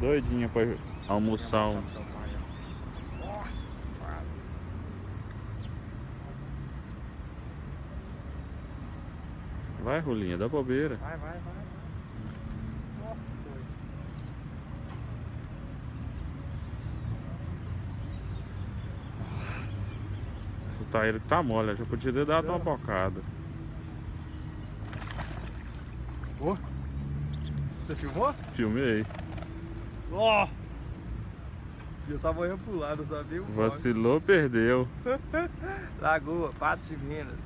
Doidinha pra almoçar um. Vai, Rolinha, dá bobeira. Vai, vai, vai. Nossa, foi. Essa taíra que tá mole, já podia ter dado uma bocada. Ô. Você filmou? Filmei. Ó! Eu tava olhando pro lado, sabia nome. Vacilou, perdeu. Lagoa, Patos de Minas.